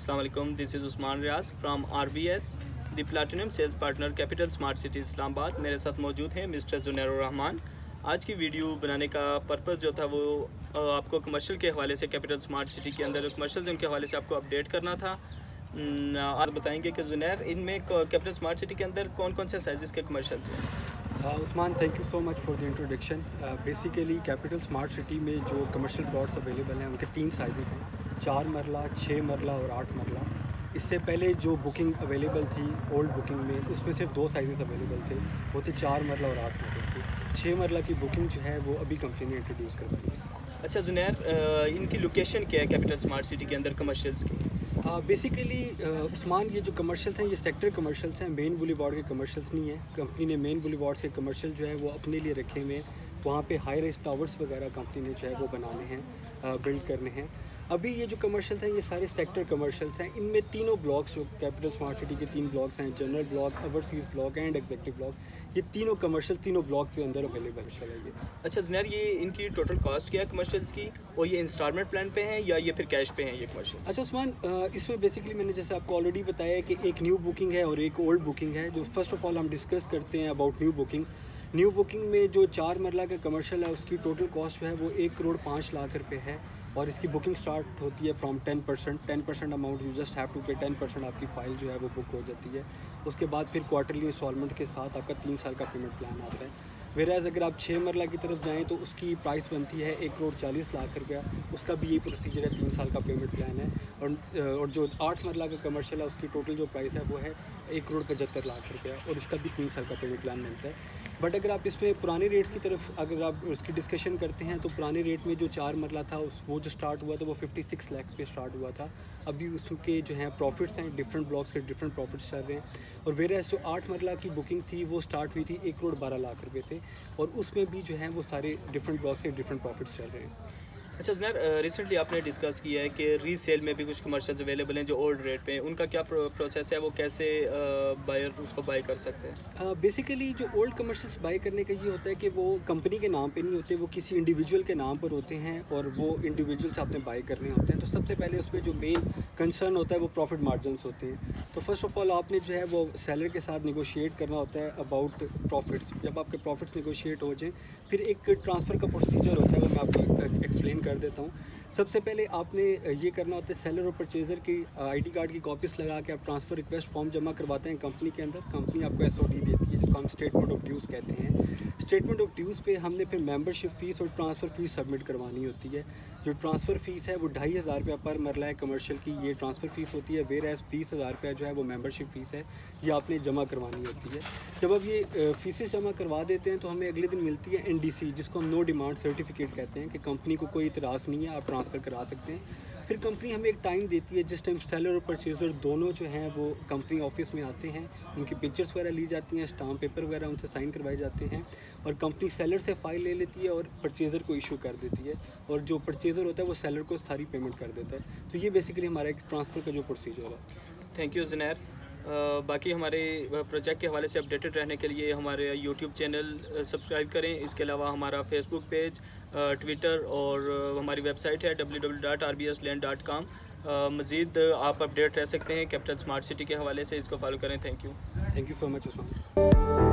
Assalamualaikum. This is Usman Riaz from RBS, the Platinum Sales Partner Capital Smart City Islamabad. मेरे साथ मौजूद हैं mister जुनैर Rahman. आज की वीडियो बनाने का पर्पस जो था वो आपको कमर्शियल के हवाले से कैपिटल स्मार्ट सिटी के अंदर कमर्शल के हवाले से आपको अपडेट करना था। आज बताएँगे कि जुनैर इनमें कैपिटल स्मार्ट सिटी के अंदर कौन कौन से साइज़ के कमर्शल्स हैं? Usman thank you so much for the introduction basically capital smart city में जो कमर्शियल प्लॉट्स अवेलेबल हैं उनके तीन साइजेस हैं। चार मरला छः मरला और आठ मरला। इससे पहले जो बुकिंग अवेलेबल थी ओल्ड बुकिंग में उसमें सिर्फ़ दो साइजेस अवेलेबल थे। वो थे चार मरला और आठ मरला थे। छः मरला की बुकिंग जो है वो अभी कंपनी ने इंट्रोड्यूस करवाई है। अच्छा जुनैर इनकी लोकेशन क्या है कैपिटल स्मार्ट सिटी के अंदर कमर्शियल्स की? बेसिकली उस्मान ये जो कमर्शियल हैं ये सेक्टर कमर्शियल्स हैं। मेन बुली के कमर्शियल्स नहीं है। कंपनी ने मेन बुली से कमर्शियल जो है वो अपने लिए रखे हुए हैं। वहाँ पे हाई रेस टावर्स वगैरह कंपनी ने जो है वो बनाने हैं बिल्ड करने हैं। अभी ये जो कमर्शियल हैं ये सारे सेक्टर कमर्शियल्स हैं। इनमें तीनों ब्लॉक्स जो कैपिटल स्मार्ट सिटी के तीन ब्लॉक्स हैं general block overseas block and executive block ये तीनों कमर्शियल तीनों ब्लॉक के अंदर अवेलेबल है ये। अच्छा जनेर ये इनकी टोटल कॉस्ट क्या है कमर्शियल्स की और ये इंस्टॉलमेंट प्लान पे हैं या ये फिर कैश पे हैं ये कमर्शियल अच्छा उस्मान इसमें बेसिकली मैंने जैसे आपको ऑलरेडी बताया कि एक न्यू बुकिंग है और एक ओल्ड बुकिंग है जो फ़र्स्ट ऑफ़ ऑल हम डिस्कस करते हैं about new booking new booking में जो चार मरला का कमर्शियल है, उसकी टोटल कॉस्ट जो है वो एक करोड़ पाँच लाख रुपए है और इसकी बुकिंग स्टार्ट होती है from ten percent ten percent amount you just have to pay ten percent आपकी फ़ाइल जो है वो बुक हो जाती है। उसके बाद फिर क्वार्टरली इंस्टॉलमेंट के साथ आपका तीन साल का पेमेंट प्लान आता है। वेराज अगर आप छः मरला की तरफ़ जाएँ तो उसकी प्राइस बनती है एक करोड़ चालीस लाख रुपया। उसका भी यही प्रोसीजर है, तीन साल का पेमेंट प्लान है। और और जो आठ मरला का कमर्शियल है, उसकी टोटल जो प्राइस है वो है एक करोड़ पचहत्तर लाख रुपया और उसका भी तीन साल का पेमेंट प्लान मिलता है। बट अगर आप इस पर पुराने रेट्स की तरफ़, अगर आप उसकी डिस्कशन करते हैं तो पुराने रेट में जो चार मरला था, उस, वो जो स्टार्ट हुआ था, वो 56 लाख पे स्टार्ट हुआ था। अभी उसके जो हैं प्रॉफिट्स हैं डिफरेंट ब्लॉक्स के डिफरेंट प्रॉफिट्स चल रहे हैं। और वेरा जो आठ मरला की बुकिंग थी, वो स्टार्ट हुई थी एक करोड़ बारह लाख रुपये से। और उसमें भी जो है, वो सारे डिफरेंट ब्लॉक्स के डिफरेंट प्रॉफिट्स चल रहे हैं। अच्छा जनार रिसेंटली आपने डिस्कस किया है कि रीसेल में भी कुछ कमर्शियल्स अवेलेबल हैं जो ओल्ड रेट पे हैं। उनका क्या प्रोसेस है? वो कैसे बायर उसको बाय कर सकते हैं? बेसिकली जो ओल्ड कमर्शल्स बाय करने का ये होता है कि वो कंपनी के नाम पे नहीं होते, वो किसी इंडिविजुअल के नाम पर होते हैं और वो इंडिविजुअल्स आपने बाई करने होते हैं। तो सबसे पहले उसमें जो मेन कंसर्न होता है वो प्रॉफिट मार्जिन होते हैं। तो फ़र्स्ट ऑफ़ ऑल आपने जो है वो सेलर के साथ निगोशिएट करना होता है अबाउट प्रॉफिट्स जब आपके प्रॉफिट्स निगोशिएट हो जाएँ, फिर एक ट्रांसफ़र का प्रोसीजर होता है, वो मैं आपको एक्सप्लेन कर देता हूँ। सबसे पहले आपने ये करना होता है सेलर और परचेज़र की आईडी कार्ड की कॉपीज़ लगा के आप ट्रांसफ़र रिक्वेस्ट फॉर्म जमा करवाते हैं कंपनी के अंदर। कंपनी आपको एसओडी देती है। जिसको हम स्टेटमेंट ऑफ़ ड्यूज़ कहते हैं। स्टेटमेंट ऑफ़ ड्यूज़ पे हमने फिर मेंबरशिप फ़ीस और ट्रांसफ़र फ़ीस सबमिट करवानी होती है। जो ट्रांसफ़र फ़ीस है वो ढाई हज़ार रुपया पर मरला है कमर्शियल की, ये ट्रांसफ़र फ़ीस होती है। वेर एस बीस हज़ार रुपया जो है वो मेंबरशिप फ़ीस है, ये आपने जमा करवानी होती है। जब आप ये फ़ीसेस जमा करवा देते हैं तो हमें अगले दिन मिलती है एनडीसी जिसको हम नो डिमांड सर्टिफिकेट कहते हैं कि कंपनी को कोई इतराज़ नहीं है, आप ट्रांसफ़र करा सकते हैं। फिर कंपनी हमें एक टाइम देती है, जिस टाइम सेलर और परचेज़र दोनों जो हैं, वो कंपनी ऑफ़िस में आते हैं। उनकी पिक्चर्स वगैरह ली जाती हैं स्टाम्प पेपर वगैरह उनसे साइन करवाए जाते हैं और कंपनी सेलर से फ़ाइल ले लेती है और परचेज़र को इशू कर देती है और जो परचेज़र होता है, वो सेलर को सारी पेमेंट कर देता है। तो ये बेसिकली हमारा एक ट्रांसफ़र का जो प्रोसीजर है। थैंक यू जनैर बाकी हमारे प्रोजेक्ट के हवाले से अपडेटेड रहने के लिए हमारे यूट्यूब चैनल सब्सक्राइब करें। इसके अलावा हमारा फेसबुक पेज ट्विटर और हमारी वेबसाइट है डब्ल्यू मज़ीद आप अपडेट रह सकते हैं कैपिटल स्मार्ट सिटी के हवाले से। इसको फॉलो करें। Thank you thank you so much Usman